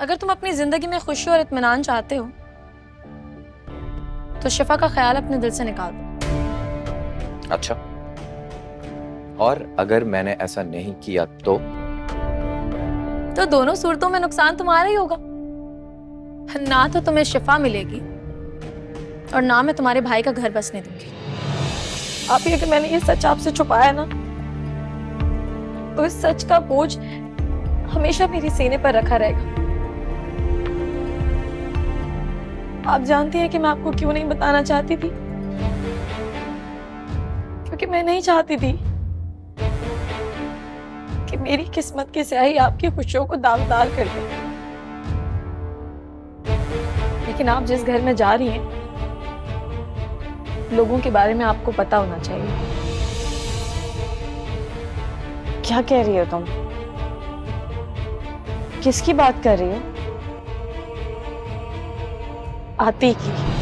अगर तुम अपनी ज़िंदगी में खुशी और इत्मीनान चाहते हो तो शिफा का ख्याल अपने दिल से निकाल दो। अच्छा। और अगर मैंने ऐसा नहीं किया तो? तो दोनों सूरतों में नुकसान तुम्हारा ही होगा। ना तो तुम्हें शिफा मिलेगी और ना मैं तुम्हारे भाई का घर बसने दूँगी। आप ये कि मैंने ये सच आपसे छुपाया ना तो इस सच का बोझ हमेशा मेरे सीने पर रखा रहेगा। आप जानती हैं कि मैं आपको क्यों नहीं बताना चाहती थी? क्योंकि मैं नहीं चाहती थी कि मेरी किस्मत की स्याही आपकी खुशियों को दावदार कर दे। लेकिन आप जिस घर में जा रही हैं, लोगों के बारे में आपको पता होना चाहिए। क्या कह रही हो तुम? किसकी बात कर रही हो? आती की।